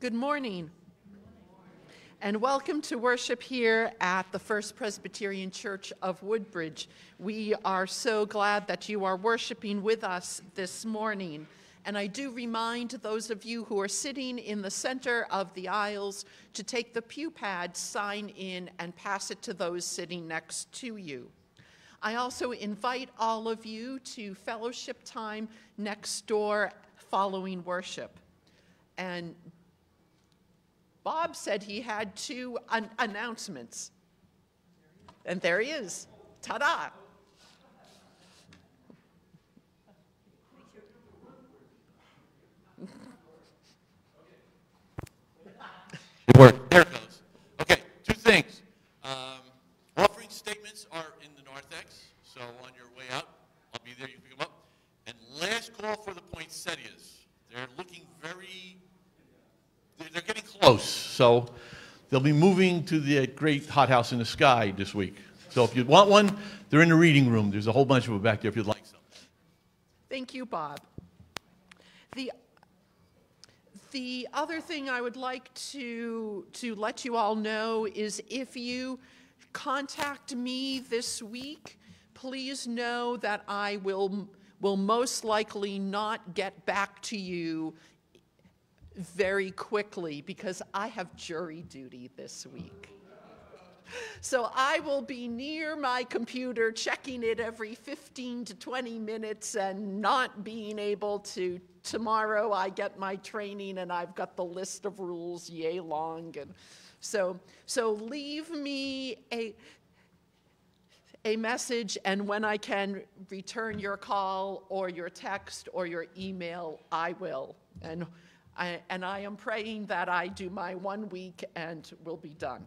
Good morning. And welcome to worship here at the First Presbyterian Church of Woodbridge. We are so glad that you are worshiping with us this morning. And I do remind those of you who are sitting in the center of the aisles to take the pew pad, sign in, and pass it to those sitting next to you. I also invite all of you to fellowship time next door following worship. And Bob said he had two an- announcements. And there he is. Ta da! It worked. There it goes. Okay, two things. Um, offering statements are in the narthex, so on your way out, I'll be there. You pick them up. And last call for the poinsettias. They're looking very. They're, getting close, so they'll be moving to the great hothouse in the sky this week. So if you want one, they're in the reading room. There's a whole bunch of them back there if you'd like some. Thank you, Bob. The, the other thing I would like to, to let you all know is if you contact me this week, please know that I will, will most likely not get back to you very quickly because I have jury duty this week. So I will be near my computer checking it every 15 to 20 minutes and not being able to. Tomorrow I get my training and I've got the list of rules yay long. And so, so leave me a, a message and when I can return your call or your text or your email, I will. And I, and I am praying that I do my one week and will be done.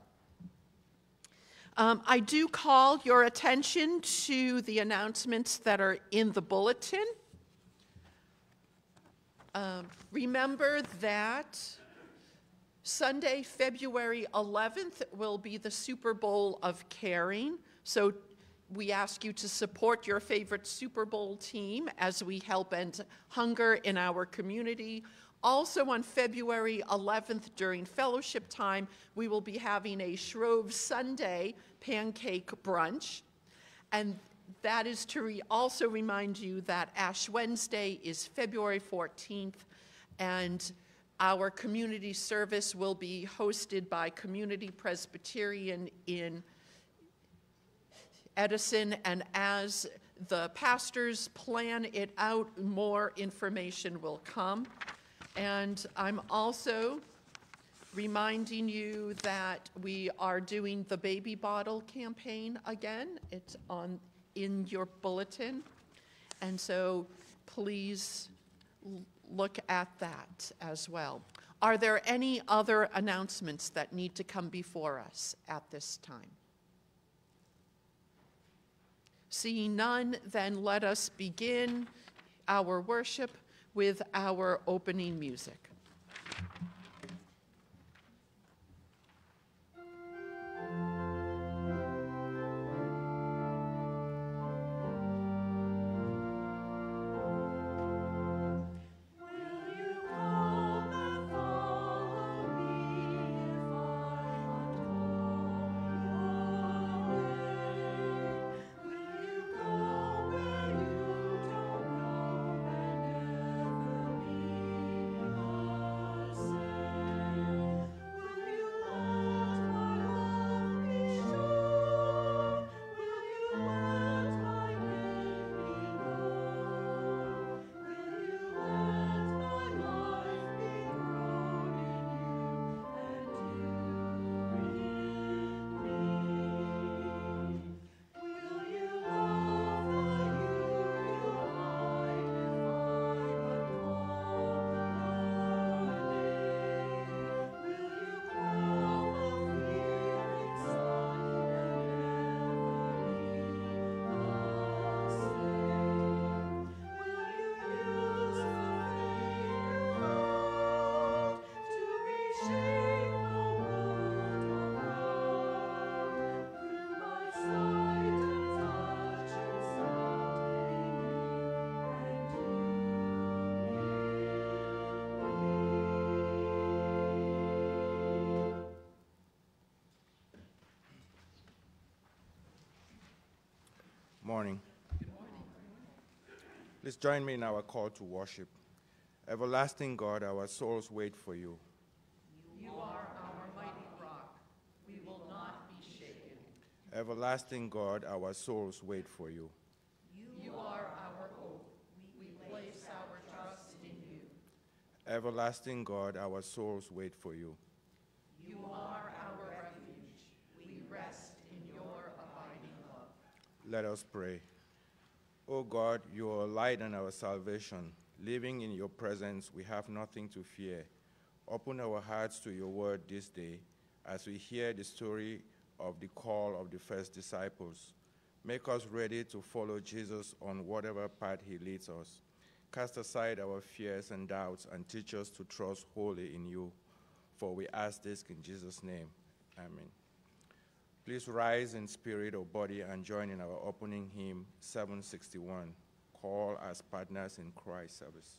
Um, I do call your attention to the announcements that are in the bulletin. Um, remember that Sunday, February 11th, will be the Super Bowl of Caring. So we ask you to support your favorite Super Bowl team as we help end hunger in our community. Also on February 11th during fellowship time, we will be having a Shrove Sunday pancake brunch. And that is to re- also remind you that Ash Wednesday is February 14th, and our community service will be hosted by Community Presbyterian in Edison. And as the pastors plan it out, more information will come. And I'm also reminding you that we are doing the baby bottle campaign again. It's on in your bulletin. And so please l- look at that as well. Are there any other announcements that need to come before us at this time? Seeing none, then let us begin our worship with our opening music. Please join me in our call to worship. Everlasting God, our souls wait for you. You are our mighty rock. We will not be shaken. Everlasting God, our souls wait for you. You are our hope. We place our trust in you. Everlasting God, our souls wait for you. You are our refuge. We rest in your abiding love. Let us pray. O God, you are light and our salvation. Living in your presence, we have nothing to fear. Open our hearts to your word this day as we hear the story of the call of the first disciples. Make us ready to follow Jesus on whatever path he leads us. Cast aside our fears and doubts and teach us to trust wholly in you. For we ask this in Jesus' name. Amen. Please rise in spirit or body and join in our opening hymn 761, Called as Partners in Christ's Service.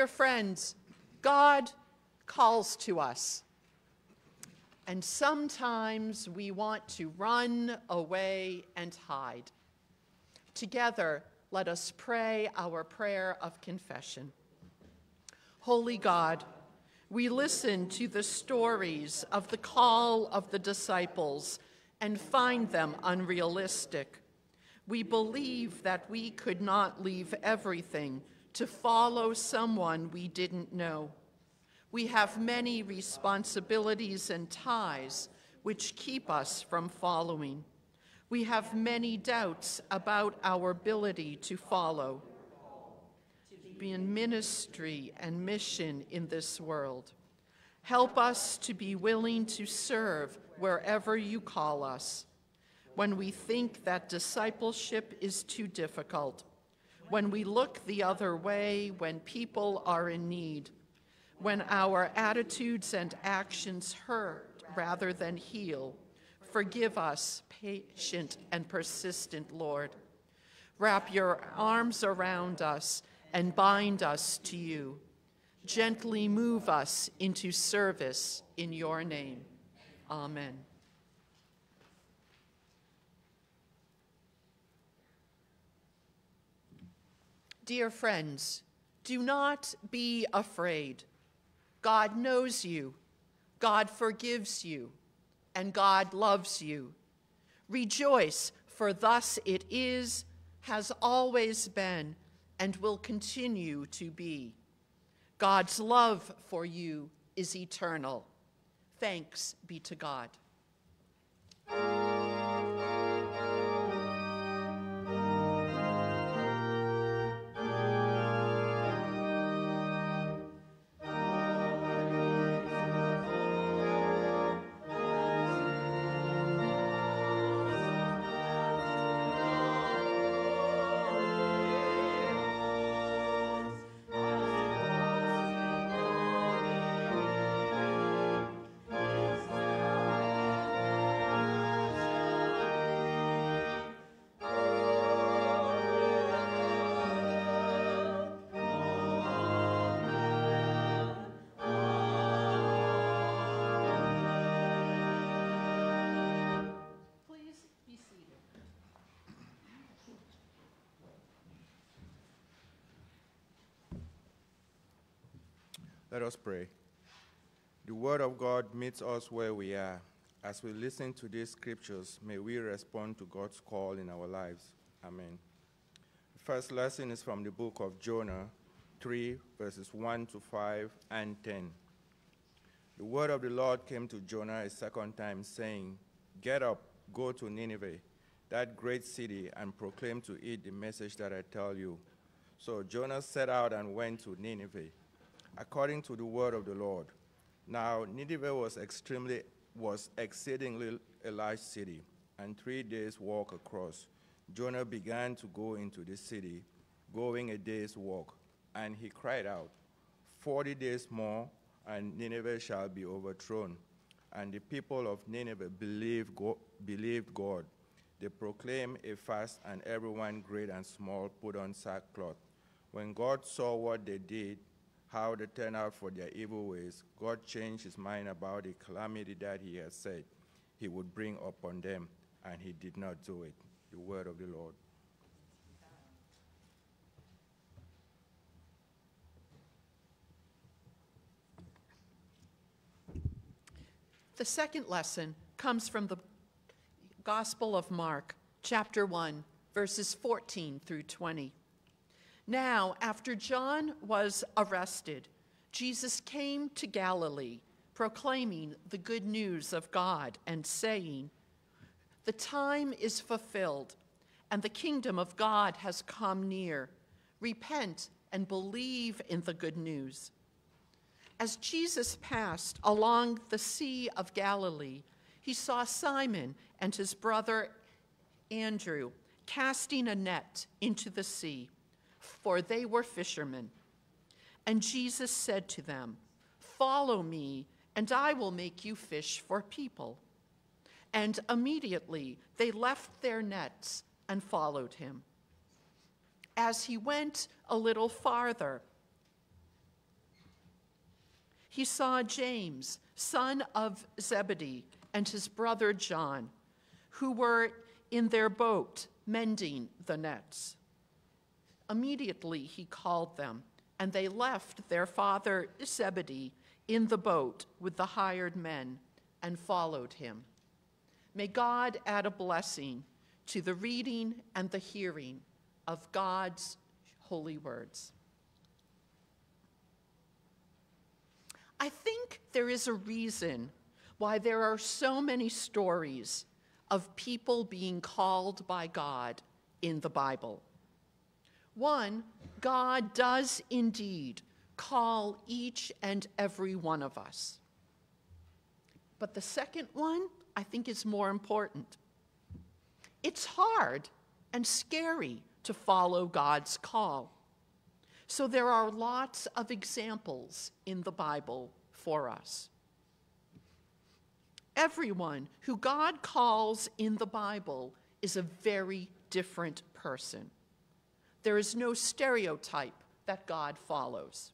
Dear friends, God calls to us. And sometimes we want to run away and hide. Together, let us pray our prayer of confession. Holy God, we listen to the stories of the call of the disciples and find them unrealistic. We believe that we could not leave everything to follow someone we didn't know. We have many responsibilities and ties which keep us from following. We have many doubts about our ability to follow, to be in ministry and mission in this world. Help us to be willing to serve wherever you call us. When we think that discipleship is too difficult, when we look the other way when people are in need, when our attitudes and actions hurt rather than heal, forgive us, patient and persistent Lord. Wrap your arms around us and bind us to you. Gently move us into service in your name. Amen. Dear friends, do not be afraid. God knows you, God forgives you, and God loves you. Rejoice, for thus it is, has always been, and will continue to be. God's love for you is eternal. Thanks be to God. Let us pray. The Word of God meets us where we are. As we listen to these scriptures, may we respond to God's call in our lives. Amen. The first lesson is from the book of Jonah 3, verses 1 to 5 and 10. The word of the Lord came to Jonah a second time, saying, Get up, go to Nineveh, that great city, and proclaim to it the message that I tell you. So Jonah set out and went to Nineveh according to the word of the Lord. Now Nineveh was extremely was exceedingly a large city, and three days' walk across. Jonah began to go into the city, going a day's walk, and he cried out, Forty days more, and Nineveh shall be overthrown. And the people of Nineveh believed God, believed God. They proclaimed a fast, and everyone, great and small, put on sackcloth. When God saw what they did, how they turned out for their evil ways, God changed his mind about the calamity that he had said he would bring upon them, and he did not do it. The word of the Lord. The second lesson comes from the Gospel of Mark, chapter 1, verses 14 through 20. Now, after John was arrested, Jesus came to Galilee, proclaiming the good news of God and saying, The time is fulfilled, and the kingdom of God has come near. Repent and believe in the good news. As Jesus passed along the Sea of Galilee, he saw Simon and his brother Andrew casting a net into the sea, for they were fishermen. And Jesus said to them, Follow me, and I will make you fish for people. And immediately they left their nets and followed him. As he went a little farther, he saw James, son of Zebedee, and his brother John, who were in their boat mending the nets. Immediately he called them, and they left their father Zebedee in the boat with the hired men and followed him. May God add a blessing to the reading and the hearing of God's holy words. I think there is a reason why there are so many stories of people being called by God in the Bible. One, God does indeed call each and every one of us. But the second one, I think, is more important. It's hard and scary to follow God's call. So there are lots of examples in the Bible for us. Everyone who God calls in the Bible is a very different person. There is no stereotype that God follows.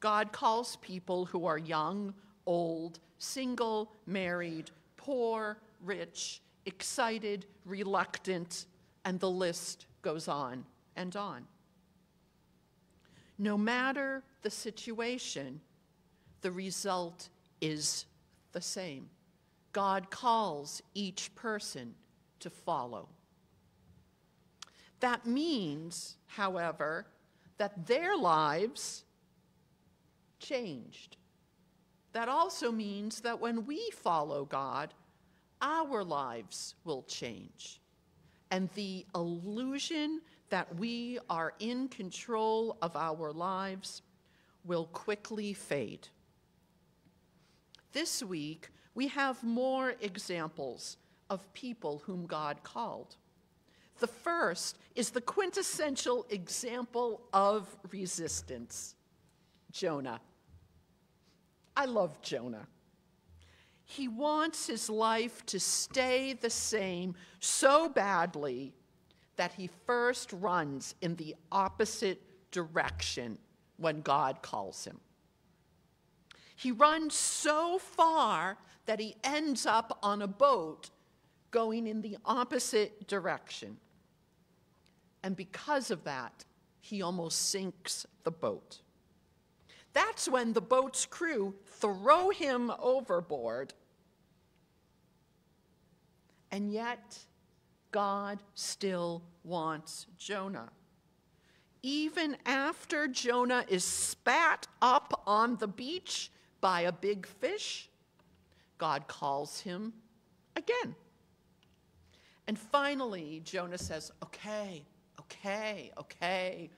God calls people who are young, old, single, married, poor, rich, excited, reluctant, and the list goes on and on. No matter the situation, the result is the same. God calls each person to follow. That means, however, that their lives changed. That also means that when we follow God, our lives will change. And the illusion that we are in control of our lives will quickly fade. This week, we have more examples of people whom God called. The first is the quintessential example of resistance Jonah. I love Jonah. He wants his life to stay the same so badly that he first runs in the opposite direction when God calls him. He runs so far that he ends up on a boat going in the opposite direction. And because of that, he almost sinks the boat. That's when the boat's crew throw him overboard. And yet, God still wants Jonah. Even after Jonah is spat up on the beach by a big fish, God calls him again. And finally, Jonah says, Okay, okay, okay,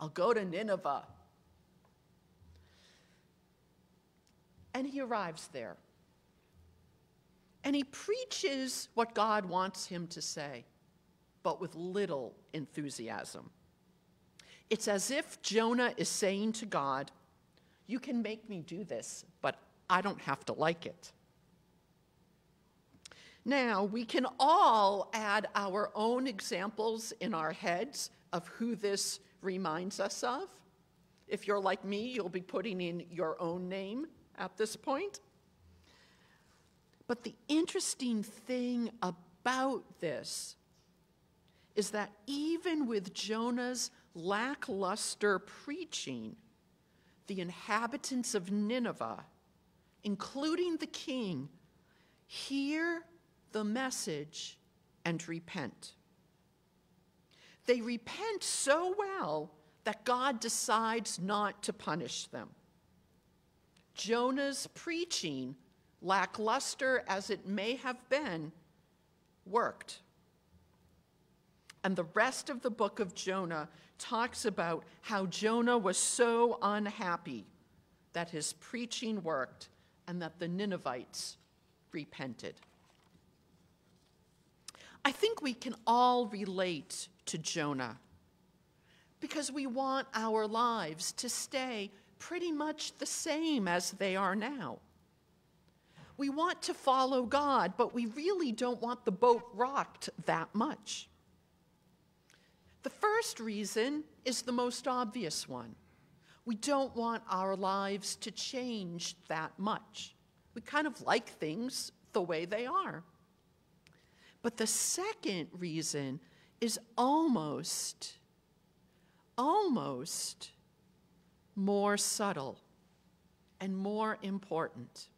I'll go to Nineveh. And he arrives there. And he preaches what God wants him to say, but with little enthusiasm. It's as if Jonah is saying to God, You can make me do this, but I don't have to like it. Now, we can all add our own examples in our heads of who this reminds us of. If you're like me, you'll be putting in your own name at this point. But the interesting thing about this is that even with Jonah's lackluster preaching, the inhabitants of Nineveh, including the king, hear the message and repent. They repent so well that God decides not to punish them. Jonah's preaching, lackluster as it may have been, worked. And the rest of the book of Jonah talks about how Jonah was so unhappy that his preaching worked and that the Ninevites repented. I think we can all relate to Jonah because we want our lives to stay pretty much the same as they are now. We want to follow God, but we really don't want the boat rocked that much. The first reason is the most obvious one. We don't want our lives to change that much. We kind of like things the way they are. But the second reason is almost, almost more subtle and more important.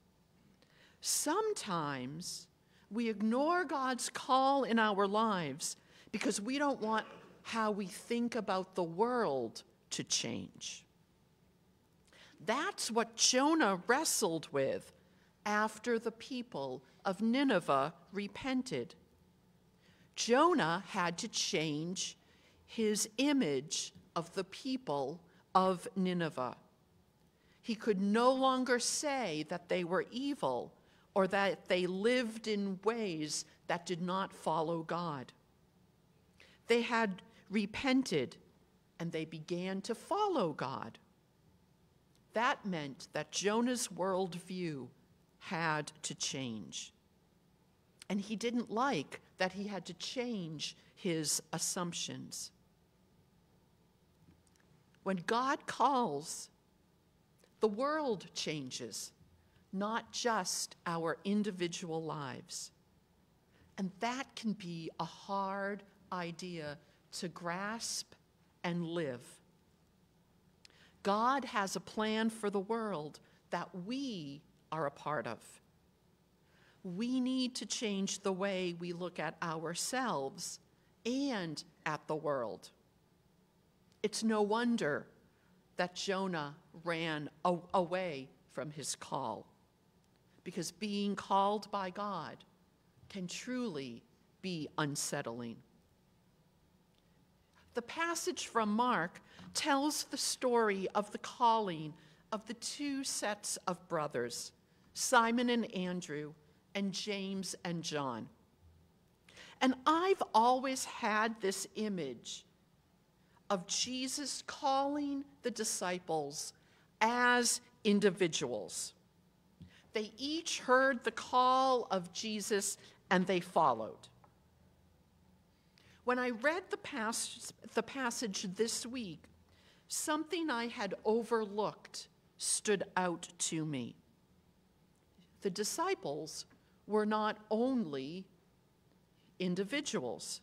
Sometimes we ignore God's call in our lives because we don't want how we think about the world to change. That's what Jonah wrestled with after the people of Nineveh repented. Jonah had to change his image of the people of Nineveh. He could no longer say that they were evil or that they lived in ways that did not follow God. They had repented and they began to follow God. That meant that Jonah's worldview had to change. And he didn't like that he had to change his assumptions. When God calls, the world changes, not just our individual lives. And that can be a hard idea to grasp and live. God has a plan for the world that we are a part of. We need to change the way we look at ourselves and at the world. It's no wonder that Jonah ran away from his call, because being called by God can truly be unsettling. The passage from Mark tells the story of the calling of the two sets of brothers, Simon and Andrew, and James and John. And I've always had this image of Jesus calling the disciples as individuals. They each heard the call of Jesus and they followed. When I read the, pas- the passage this week, something I had overlooked stood out to me. The disciples were not only individuals,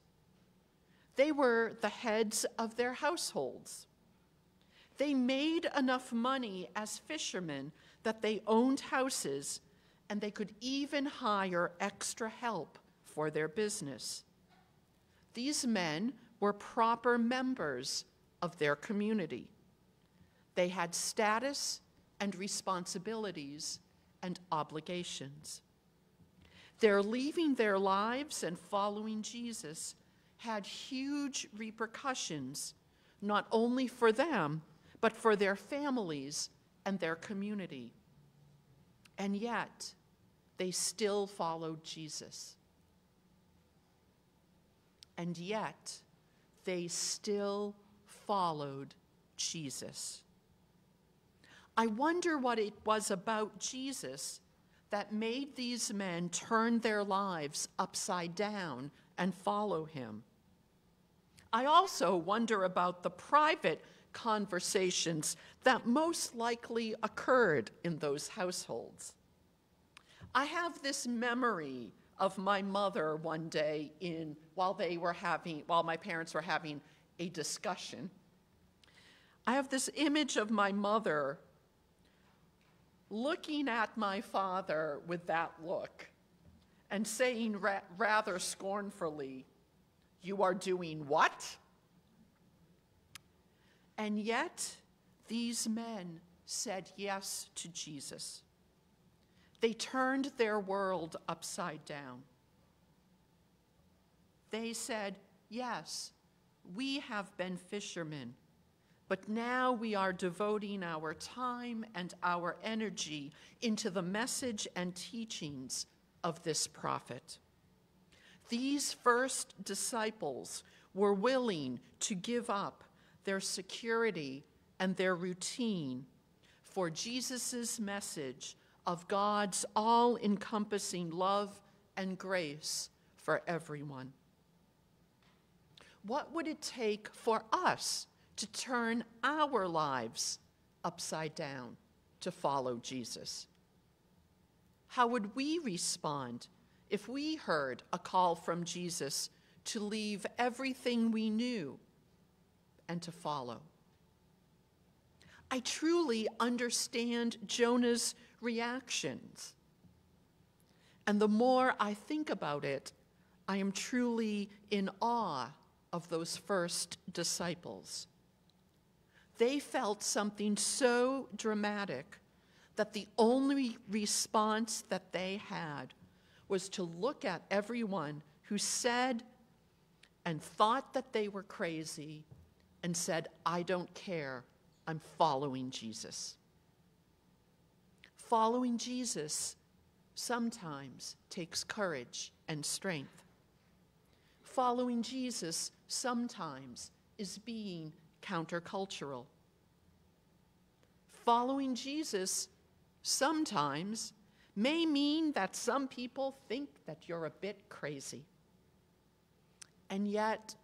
they were the heads of their households. They made enough money as fishermen that they owned houses and they could even hire extra help for their business. These men were proper members of their community. They had status and responsibilities and obligations. Their leaving their lives and following Jesus had huge repercussions, not only for them, but for their families and their community. And yet, they still followed Jesus. And yet, they still followed Jesus. I wonder what it was about Jesus that made these men turn their lives upside down and follow him. I also wonder about the private conversations that most likely occurred in those households. I have this memory of my mother one day in while they were having while my parents were having a discussion. I have this image of my mother looking at my father with that look and saying ra- rather scornfully, You are doing what? And yet, these men said yes to Jesus. They turned their world upside down. They said, Yes, we have been fishermen, but now we are devoting our time and our energy into the message and teachings of this prophet. These first disciples were willing to give up their security and their routine for Jesus' message of God's all encompassing love and grace for everyone. What would it take for us to turn our lives upside down to follow Jesus? How would we respond if we heard a call from Jesus to leave everything we knew and to follow? I truly understand Jonah's reactions. And the more I think about it, I am truly in awe of those first disciples. They felt something so dramatic that the only response that they had was to look at everyone who said and thought that they were crazy and said, I don't care, I'm following Jesus. Following Jesus sometimes takes courage and strength. Following Jesus sometimes is being countercultural. Following Jesus sometimes may mean that some people think that you're a bit crazy. And yet,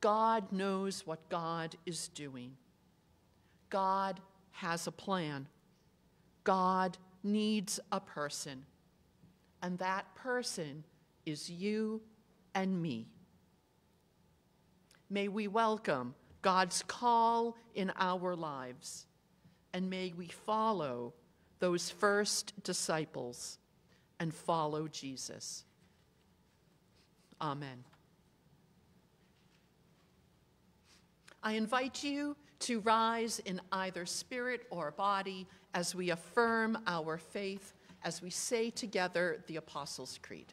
God knows what God is doing. God has a plan. God needs a person. And that person is you and me. May we welcome God's call in our lives, and may we follow those first disciples and follow Jesus. Amen. I invite you to rise in either spirit or body as we affirm our faith, as we say together the Apostles' Creed.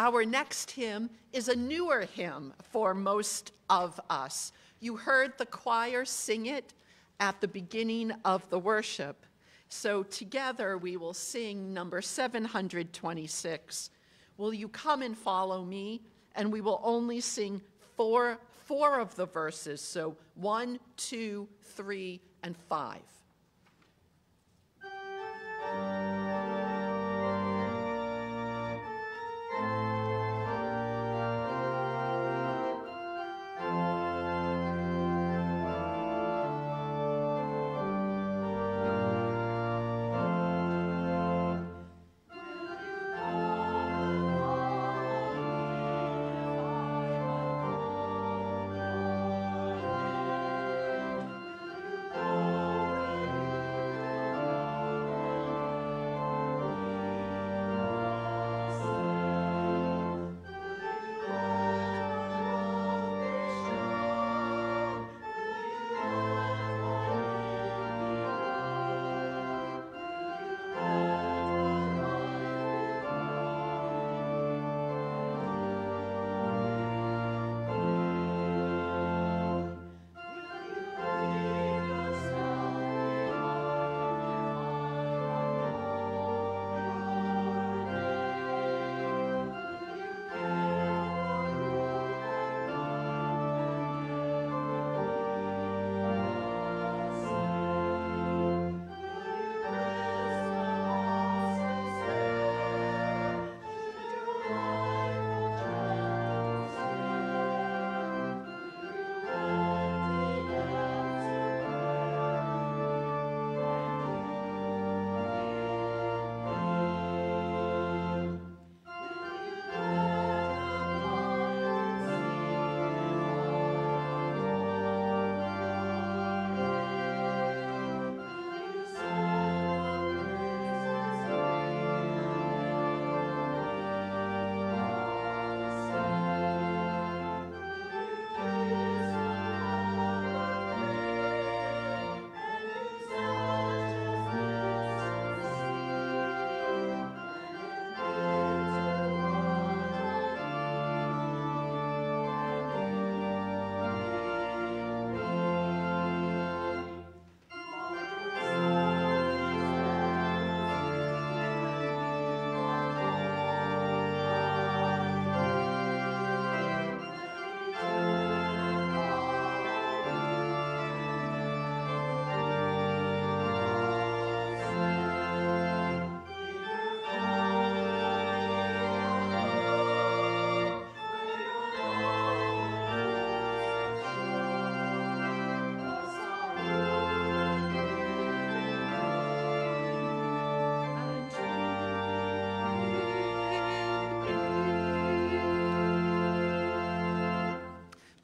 our next hymn is a newer hymn for most of us. You heard the choir sing it at the beginning of the worship. So together we will sing number 726. Will you come and follow me? And we will only sing four four of the verses, so one, two, three, and five.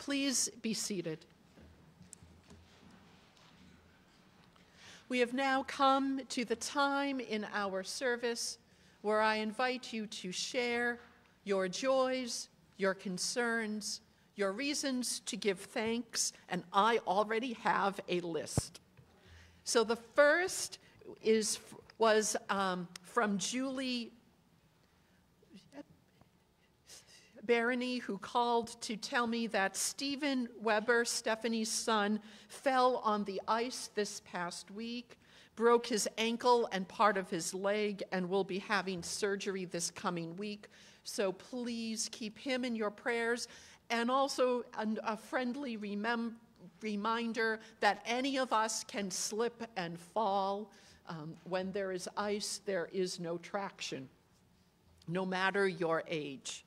Please be seated. We have now come to the time in our service where I invite you to share your joys, your concerns, your reasons to give thanks, and I already have a list. So the first is was um, from Julie Barony, who called to tell me that Stephen Weber, Stephanie's son, fell on the ice this past week, broke his ankle and part of his leg, and will be having surgery this coming week. So please keep him in your prayers. And also a friendly reminder that any of us can slip and fall. Um, when there is ice, there is no traction, no matter your age.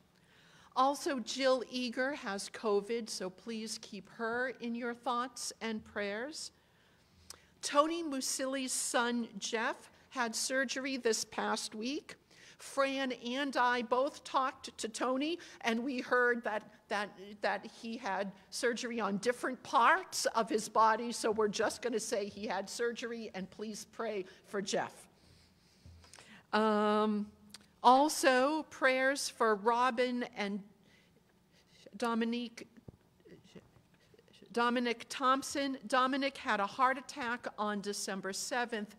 Also, Jill Eager has COVID, so please keep her in your thoughts and prayers. Tony Musili's son, Jeff, had surgery this past week. Fran and I both talked to Tony, and we heard that, that, that he had surgery on different parts of his body, so we're just going to say he had surgery, and please pray for Jeff. Um, also, prayers for Robin and Dominique Dominic Thompson. Dominic had a heart attack on December 7th,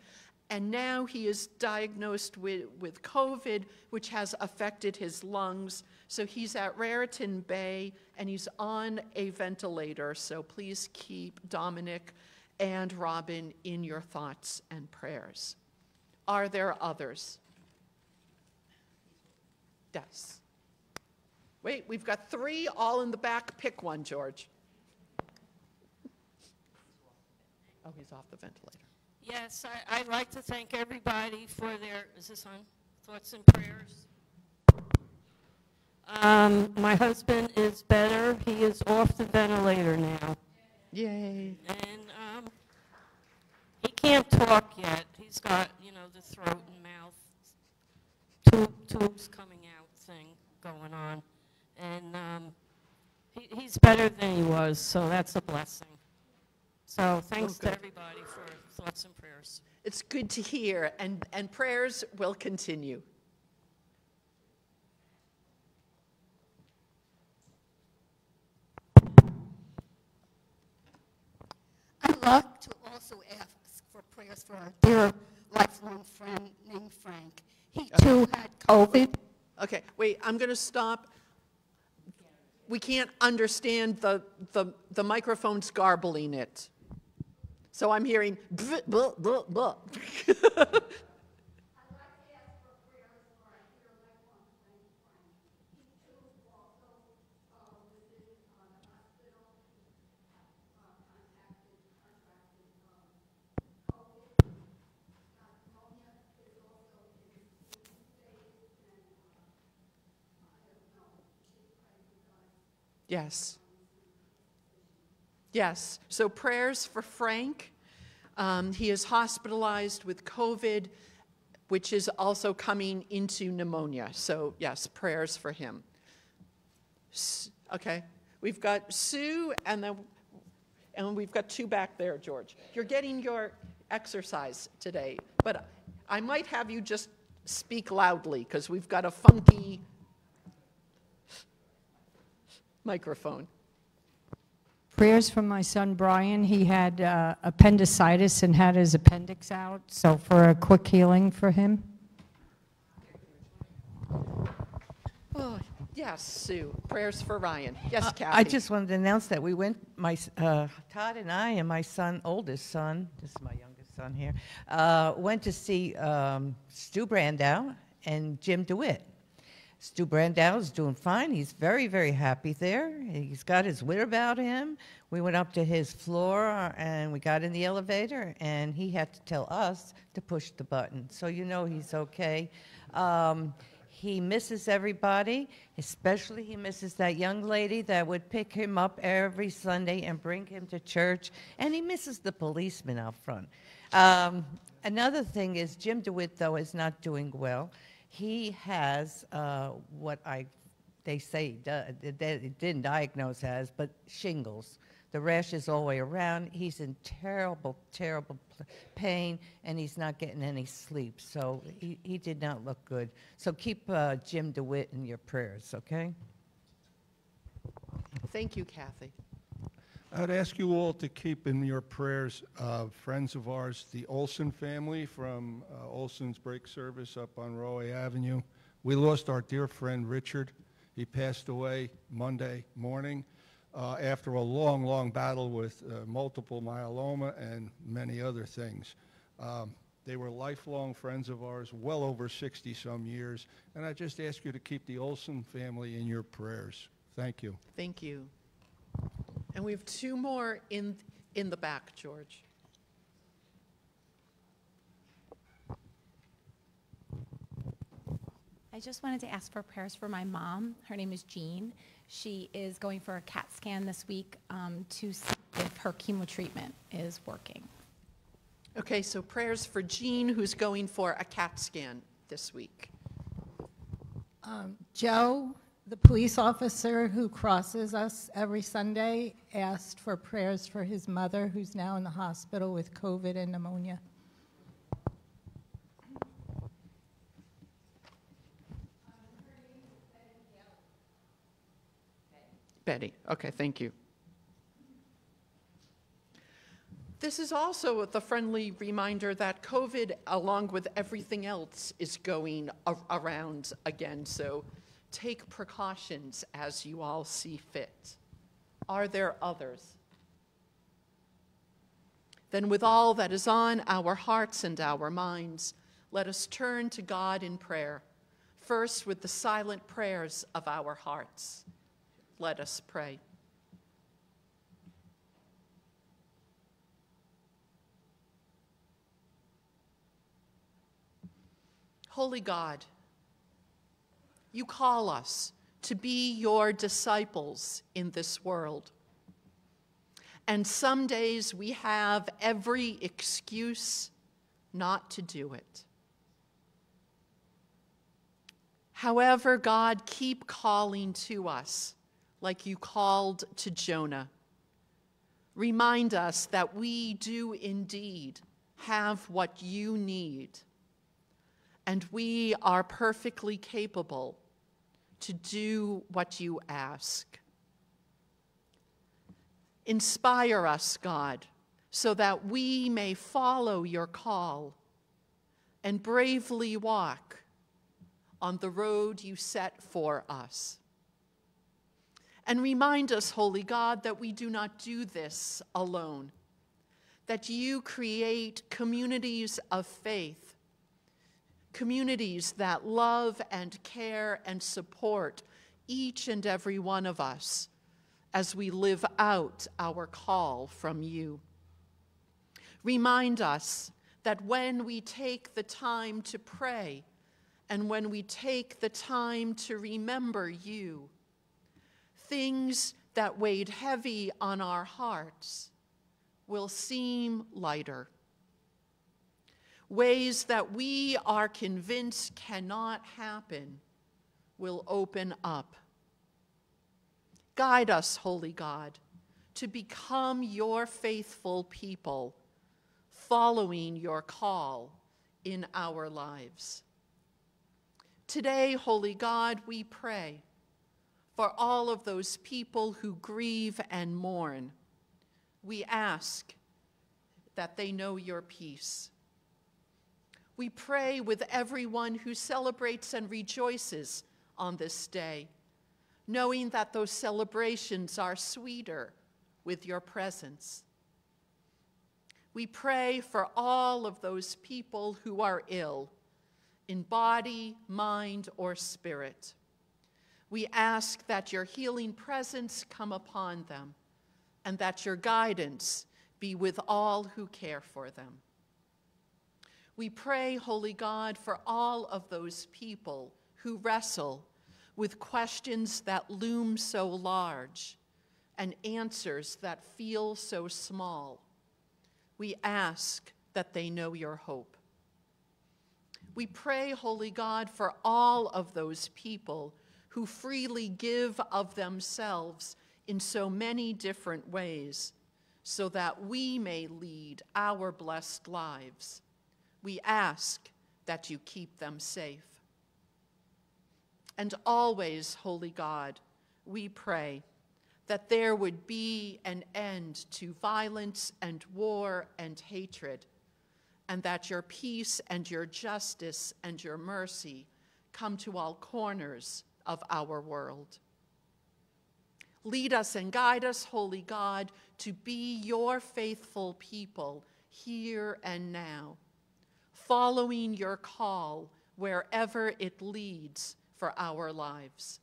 and now he is diagnosed with, with COVID, which has affected his lungs. So he's at Raritan Bay, and he's on a ventilator. So please keep Dominic and Robin in your thoughts and prayers. Are there others? Yes. Wait, we've got three all in the back. Pick one, George. Oh, he's off the ventilator. Yes, I, I'd like to thank everybody for their, is this on? Thoughts and prayers. Um, my husband is better. He is off the ventilator now. Yay. And, um, he can't talk yet. He's got, you know, the throat and mouth tube, tubes coming out thing going on. And, um, he, he's better than he was, so that's a blessing. So thanks to everybody for thoughts and prayers. It's good to hear, and, and prayers will continue. I'd like to also ask for prayers for our dear lifelong friend named Frank. He too had COVID. Okay, wait, I'm going to stop. We can't understand the, the, the microphone's garbling it. So I'm hearing blah, blah, blah, Yes. Yes. So prayers for Frank. Um, he is hospitalized with COVID, which is also coming into pneumonia. So, yes, prayers for him. S- Okay. We've got Sue, and then and we've got two back there, George. You're getting your exercise today, but I might have you just speak loudly because we've got a funky microphone. Prayers for my son Brian. He had uh, appendicitis and had his appendix out, so for a quick healing for him. Oh, yes, Sue. Prayers for Ryan. Yes, Kathy. I just wanted to announce that we went, my, uh, Todd and I and my son, oldest son, this is my youngest son here, uh, went to see um, Stu Brandow and Jim DeWitt. Stu Brandow is doing fine. He's very, very happy there. He's got his wit about him. We went up to his floor and we got in the elevator, and he had to tell us to push the button. So you know he's okay. Um, he misses everybody, especially he misses that young lady that would pick him up every Sunday and bring him to church, and he misses the policeman out front. Um, another thing is Jim DeWitt, though, is not doing well. He has uh, what I they say they didn't diagnose as, but shingles. The rash is all the way around. He's in terrible, terrible pain, and he's not getting any sleep. So he, he did not look good. So keep uh, Jim DeWitt in your prayers, okay? Thank you, Kathy. I'd ask you all to keep in your prayers uh, friends of ours, the Olson family from uh, Olson's Brake Service up on Roy Avenue. We lost our dear friend Richard. He passed away Monday morning uh, after a long, long battle with uh, multiple myeloma and many other things. Um, They were lifelong friends of ours, well over 60-some years, and I just ask you to keep the Olson family in your prayers. Thank you. Thank you. And we have two more in, in the back, George. I just wanted to ask for prayers for my mom. Her name is Jean. She is going for a CAT scan this week um, to see if her chemo treatment is working. Okay, so prayers for Jean, who's going for a CAT scan this week. Joe, the police officer who crosses us every Sunday, asked for prayers for his mother, who's now in the hospital with COVID and pneumonia. Betty, okay, thank you. This is also the friendly reminder that COVID, along with everything else, is going around again, so take precautions as you all see fit. Are there others? Then, with all that is on our hearts and our minds, let us turn to God in prayer, first with the silent prayers of our hearts. Let us pray. Holy God, you call us to be your disciples in this world. And some days we have every excuse not to do it. However, God, keep calling to us like you called to Jonah. Remind us that we do indeed have what you need, and we are perfectly capable to do what you ask. Inspire us, God, so that we may follow your call and bravely walk on the road you set for us. And remind us, Holy God, that we do not do this alone, that you create communities of faith, communities that love and care and support each and every one of us as we live out our call from you. Remind us that when we take the time to pray and when we take the time to remember you, things that weighed heavy on our hearts will seem lighter. Ways that we are convinced cannot happen will open up. Guide us, Holy God, to become your faithful people, following your call in our lives. Today, Holy God, we pray for all of those people who grieve and mourn. We ask that they know your peace. We pray with everyone who celebrates and rejoices on this day, knowing that those celebrations are sweeter with your presence. We pray for all of those people who are ill in body, mind, or spirit. We ask that your healing presence come upon them and that your guidance be with all who care for them. We pray, Holy God, for all of those people who wrestle with questions that loom so large and answers that feel so small. We ask that they know your hope. We pray, Holy God, for all of those people who freely give of themselves in so many different ways, so that we may lead our blessed lives. We ask that you keep them safe. And always, Holy God, we pray that there would be an end to violence and war and hatred, and that your peace and your justice and your mercy come to all corners of our world. Lead us and guide us, Holy God, to be your faithful people here and now, following your call wherever it leads for our lives.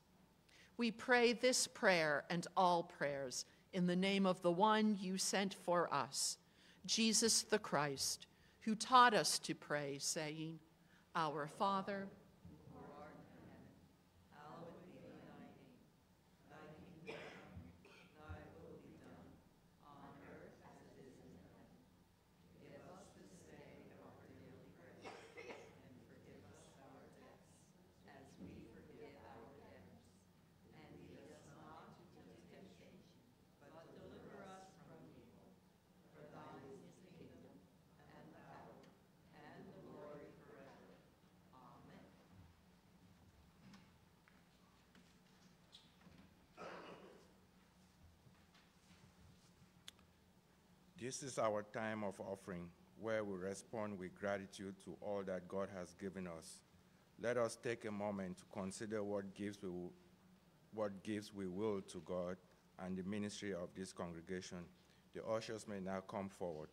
We pray this prayer and all prayers in the name of the one you sent for us, Jesus the Christ, who taught us to pray, saying, Our Father, This is our time of offering, where we respond with gratitude to all that God has given us. Let us take a moment to consider what gifts we, will- what gifts we will to God and the ministry of this congregation. The ushers may now come forward.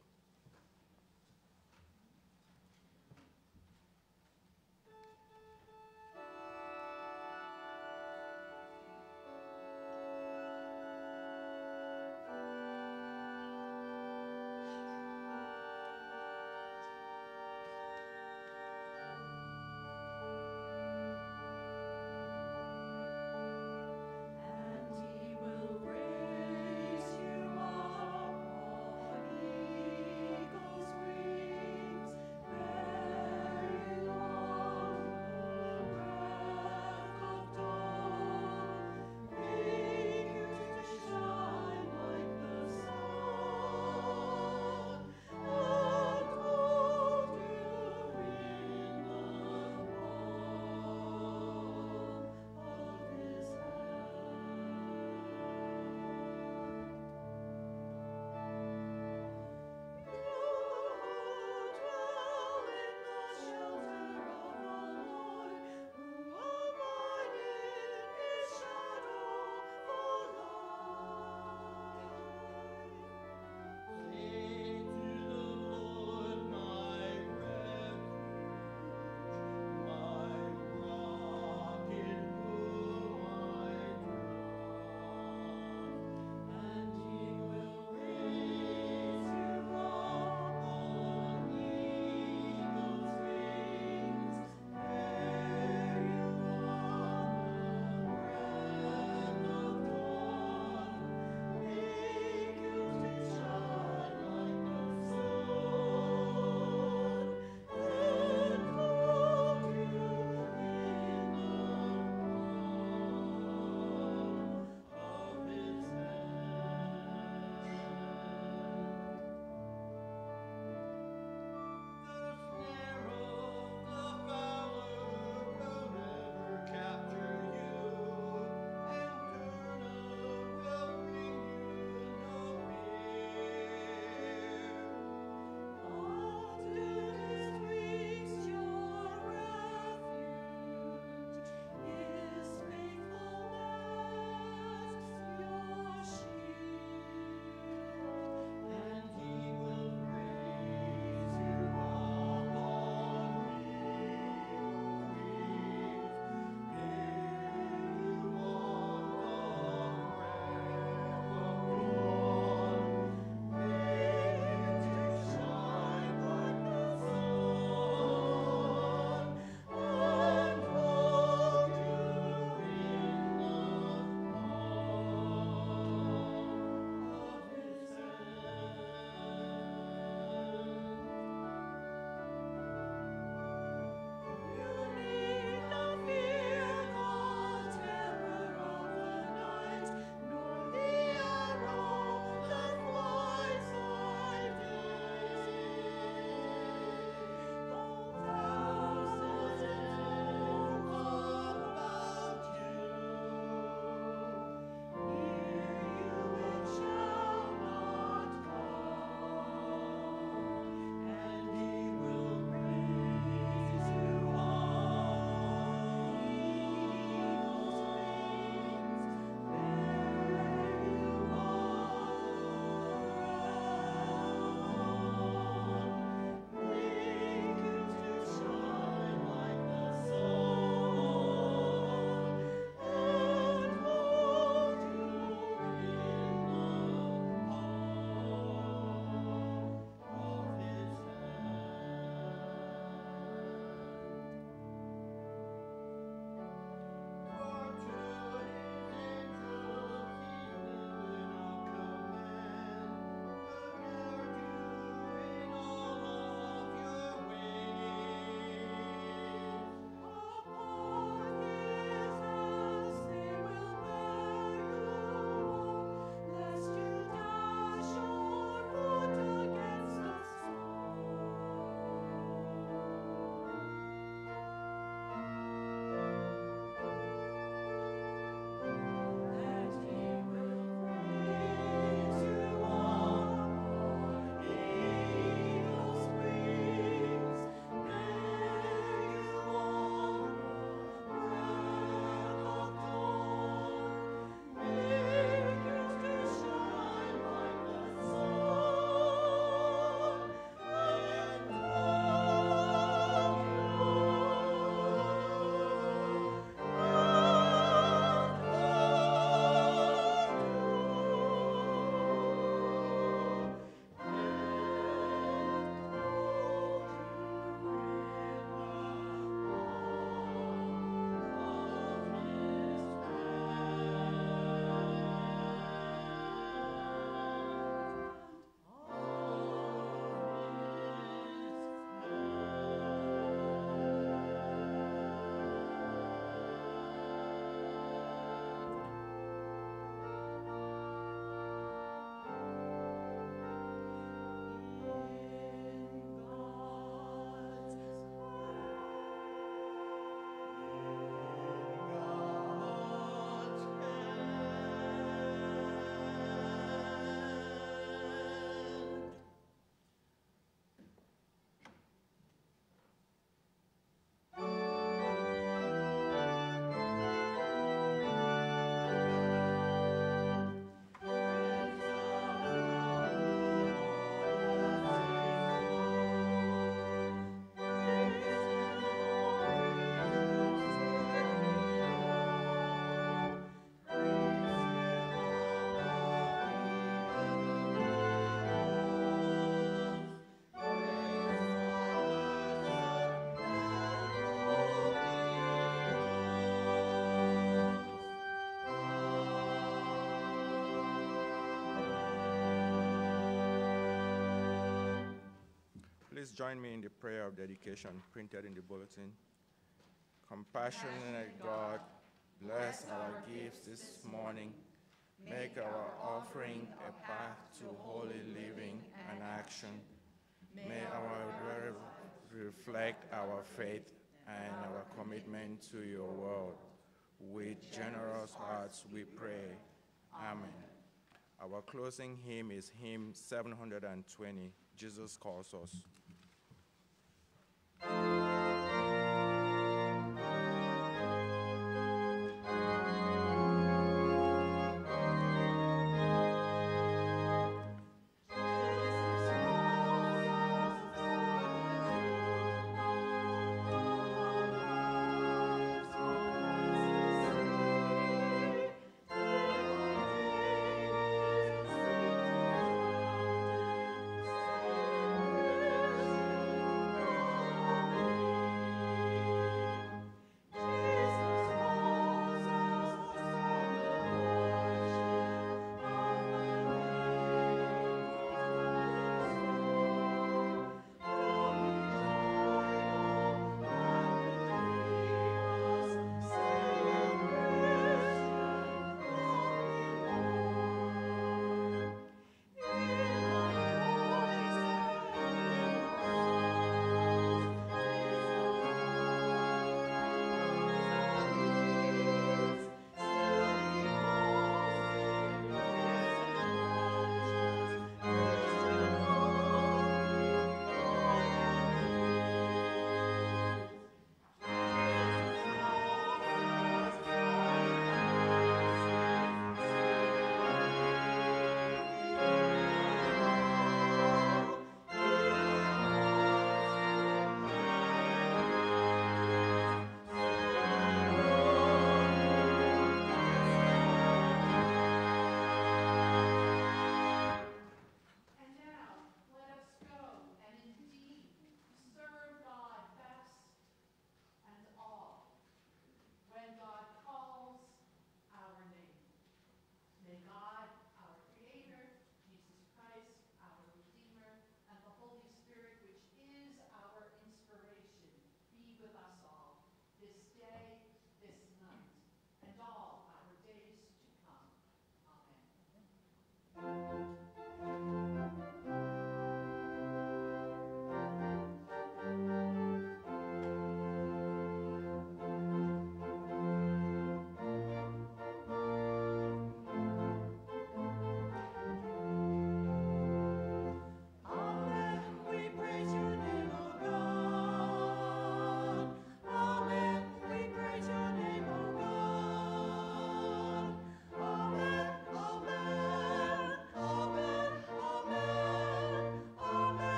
Join me in the prayer of dedication printed in the bulletin. Compassionate God, bless our gifts this morning. Make our offering a path to holy living and action. May our reflect our faith and our commitment to your word. With generous hearts we pray. Amen. Our closing hymn is hymn 720, Jesus Calls Us.